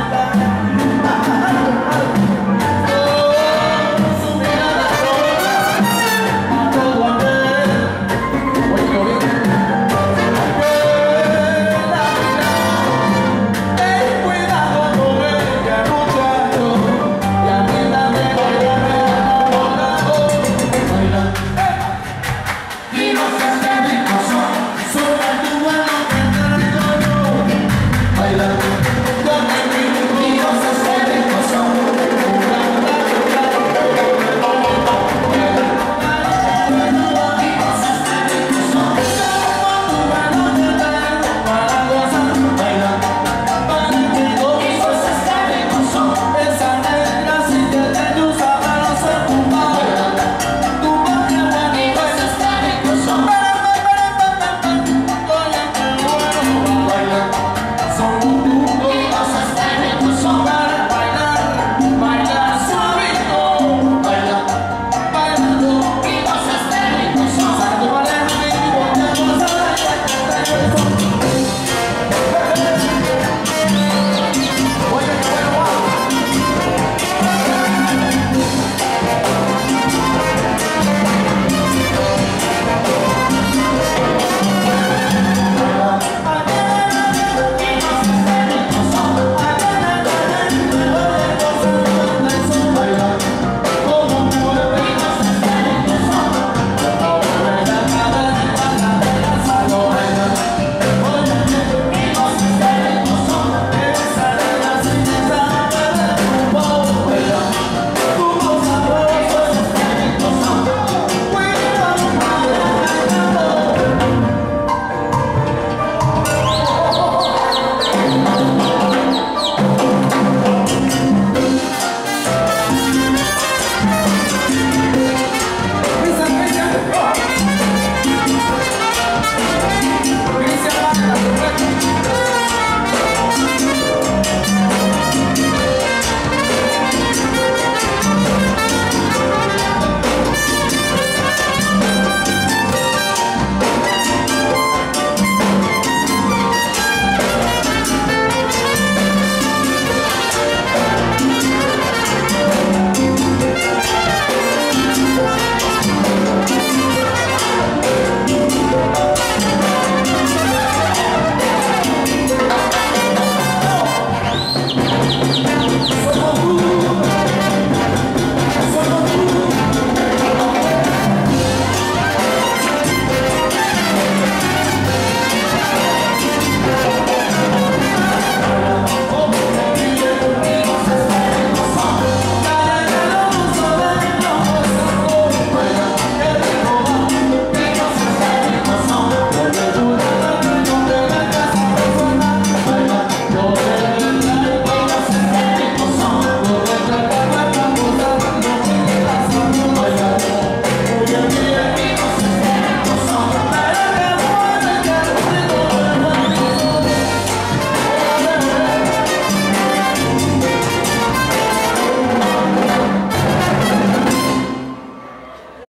Bye.